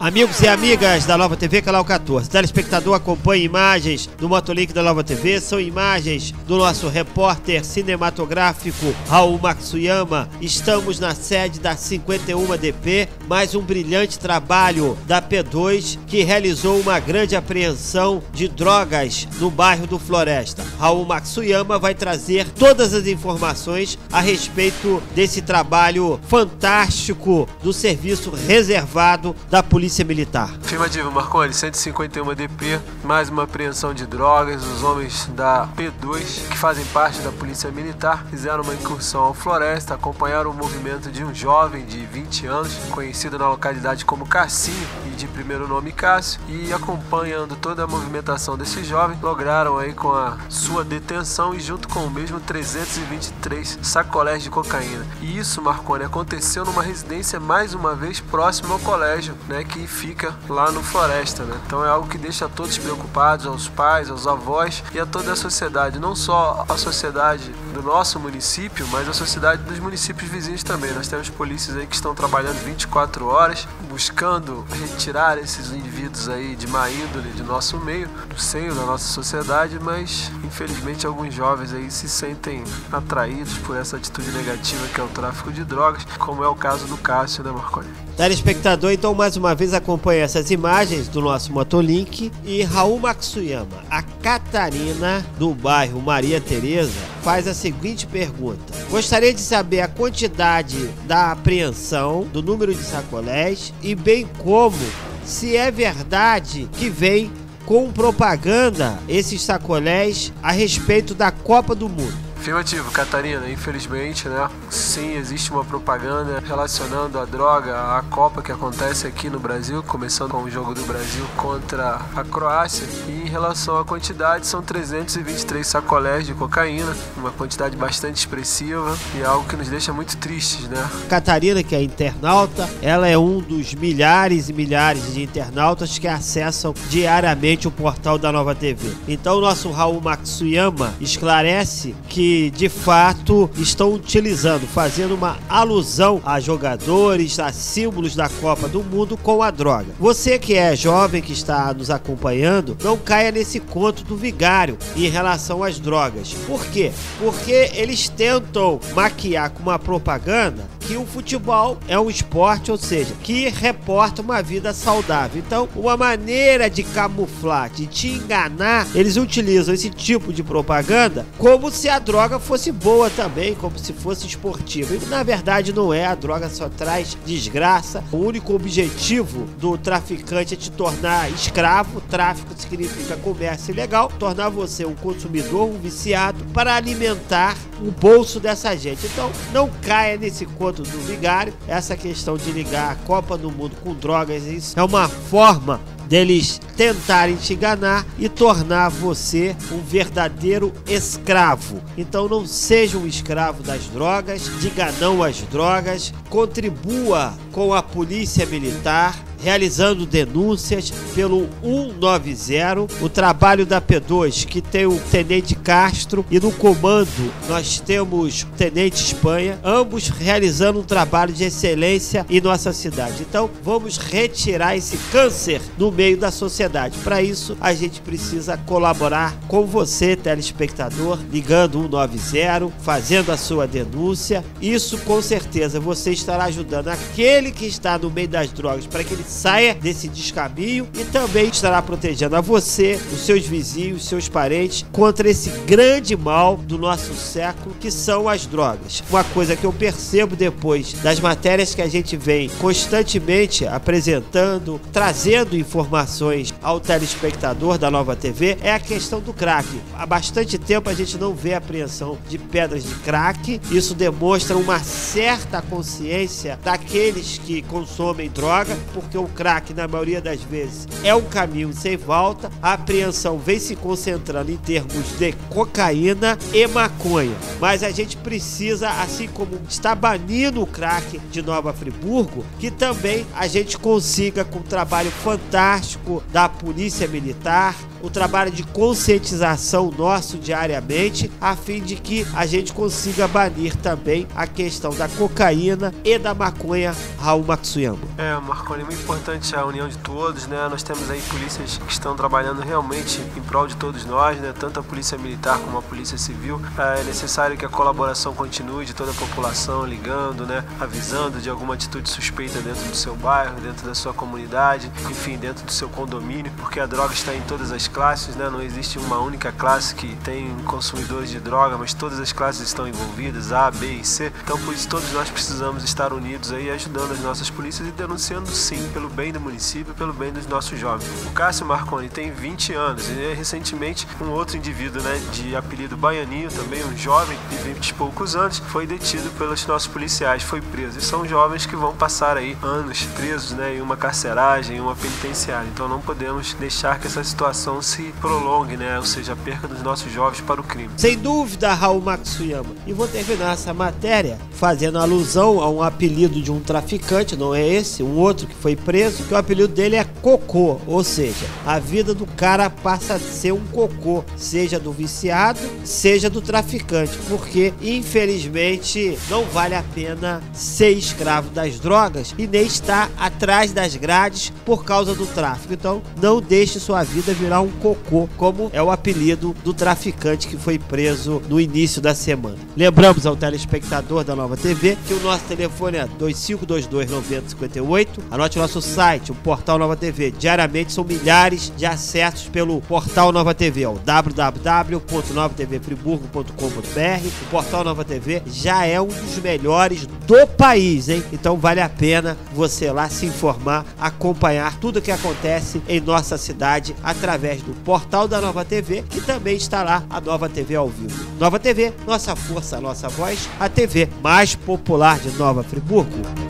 Amigos e amigas da Nova TV, canal 14. Telespectador acompanha imagens do Motolink da Nova TV. São imagens do nosso repórter cinematográfico Raul Matsuyama. Estamos na sede da 51DP. Mais um brilhante trabalho da P2 que realizou uma grande apreensão de drogas no bairro do Floresta. Raul Matsuyama vai trazer todas as informações a respeito desse trabalho fantástico do serviço reservado da Polícia Polícia Militar. Afirmativo, Marconi, 151 DP, mais uma apreensão de drogas. Os homens da P2, que fazem parte da Polícia Militar, fizeram uma incursão ao Floresta, acompanharam o movimento de um jovem de 20 anos, conhecido na localidade como Cassinho e de primeiro nome Cássio, e acompanhando toda a movimentação desse jovem, lograram aí com a sua detenção e junto com o mesmo 323 sacolés de cocaína. E isso, Marconi, aconteceu numa residência mais uma vez próximo ao colégio, né, que que fica lá no Floresta, né? Então é algo que deixa todos preocupados, aos pais, aos avós e a toda a sociedade, não só a sociedade do nosso município, mas a sociedade dos municípios vizinhos também. Nós temos polícias aí que estão trabalhando 24 horas, buscando retirar esses indivíduos aí de má índole de nosso meio, do seio da nossa sociedade, mas infelizmente alguns jovens aí se sentem atraídos por essa atitude negativa que é o tráfico de drogas, como é o caso do Cássio, né, Marconi? Telespectador, então mais uma vez acompanha essas imagens do nosso Motolink e Raul Matsuyama, a Catarina do bairro Maria Tereza, faz a seguinte pergunta: Gostaria de saber a quantidade da apreensão do número de sacolés e bem como se é verdade que vem com propaganda esses sacolés a respeito da Copa do Mundo. Afirmativo, Catarina. Infelizmente, né? Sim, existe uma propaganda relacionando a droga à Copa que acontece aqui no Brasil, começando com o jogo do Brasil contra a Croácia. E em relação à quantidade, são 323 sacolés de cocaína, uma quantidade bastante expressiva e algo que nos deixa muito tristes, né? Catarina, que é internauta, ela é um dos milhares e milhares de internautas que acessam diariamente o portal da Nova TV. Então, o nosso Raul Matsuyama esclarece que de fato estão utilizando, fazendo uma alusão a jogadores, a símbolos da Copa do Mundo com a droga. Você que é jovem que está nos acompanhando, não caia nesse conto do vigário em relação às drogas. Por quê? Porque eles tentam maquiar com uma propaganda que o futebol é um esporte, ou seja, que reporta uma vida saudável. Então, uma maneira de camuflar, de te enganar, eles utilizam esse tipo de propaganda como se a droga fosse boa também, como se fosse esportiva. E na verdade não é, a droga só traz desgraça. O único objetivo do traficante é te tornar escravo. Tráfico significa comércio ilegal, tornar você um consumidor, um viciado, para alimentar o bolso dessa gente. Então, não caia nesse conto do vigário. Essa questão de ligar a Copa do Mundo com drogas, isso é uma forma deles tentarem te enganar e tornar você um verdadeiro escravo. Então não seja um escravo das drogas, diga não às drogas, contribua com a polícia militar, realizando denúncias pelo 190, o trabalho da P2, que tem o Tenente Castro, e no comando nós temos o Tenente Espanha, ambos realizando um trabalho de excelência em nossa cidade. Então vamos retirar esse câncer no meio da sociedade. Para isso, a gente precisa colaborar com você, telespectador, ligando 190, fazendo a sua denúncia. Isso com certeza você estará ajudando aquele que está no meio das drogas para que ele saia desse descaminho e também estará protegendo a você, os seus vizinhos, seus parentes contra esse grande mal do nosso século que são as drogas. Uma coisa que eu percebo depois das matérias que a gente vem constantemente apresentando, trazendo informações ao telespectador da Nova TV é a questão do crack. Há bastante tempo a gente não vê apreensão de pedras de crack. Isso demonstra uma certa consciência daqueles que consomem droga, porque o crack, na maioria das vezes, é um caminho sem volta. A apreensão vem se concentrando em termos de cocaína e maconha. Mas a gente precisa, assim como está banindo o crack de Nova Friburgo, que também a gente consiga, com um trabalho fantástico da Polícia Militar, o trabalho de conscientização nosso diariamente, a fim de que a gente consiga banir também a questão da cocaína e da maconha Raul Matsuyama. É, Marconi, muito importante a união de todos, né? Nós temos aí polícias que estão trabalhando realmente em prol de todos nós, né? Tanto a polícia militar como a polícia civil. É necessário que a colaboração continue de toda a população, ligando, né? Avisando de alguma atitude suspeita dentro do seu bairro, dentro da sua comunidade, enfim, dentro do seu condomínio, porque a droga está em todas as classes, né? Não existe uma única classe que tem consumidores de droga, mas todas as classes estão envolvidas, A, B e C. Então, por isso, todos nós precisamos estar unidos aí, ajudando as nossas polícias e denunciando sim, pelo bem do município, pelo bem dos nossos jovens. O Cássio Marconi tem 20 anos e é recentemente um outro indivíduo, né, de apelido Baianinho, também um jovem de 20 e poucos anos, foi detido pelos nossos policiais, foi preso. E são jovens que vão passar aí anos presos, né, em uma carceragem, em uma penitenciária. Então não podemos deixar que essa situação se prolongue, né, ou seja, a perca dos nossos jovens para o crime. Sem dúvida, Raul Matsuyama. E vou terminar essa matéria fazendo alusão a um apelido de um traficante, não é esse, um outro que foi preso, que o apelido dele é Cocô, ou seja, a vida do cara passa a ser um cocô, seja do viciado, seja do traficante, porque infelizmente não vale a pena ser escravo das drogas e nem estar atrás das grades por causa do tráfico. Então, não deixe sua vida virar um cocô, como é o apelido do traficante que foi preso no início da semana. Lembramos ao telespectador da Nova TV que o nosso telefone é 2522 9058. Anote o nosso site, o Portal Nova TV. Diariamente são milhares de acessos pelo Portal Nova TV, ó, www.novatvfriburgo.com.br. O Portal Nova TV já é um dos melhores do país, hein? Então vale a pena você lá se informar, acompanhar tudo o que acontece em nossa cidade através do Portal da Nova TV, que também está lá a Nova TV ao vivo. Nova TV, nossa força, nossa voz, a TV mais popular de Nova Friburgo.